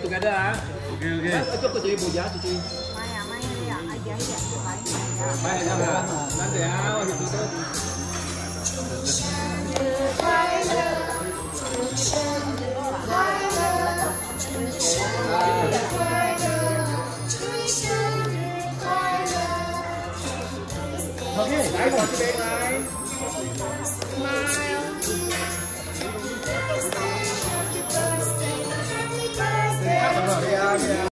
together. Okay, oke Nanti aku cuci ibu cuci. Maya, maya ya, aja maya. Nanti ya, itu ayo gracias.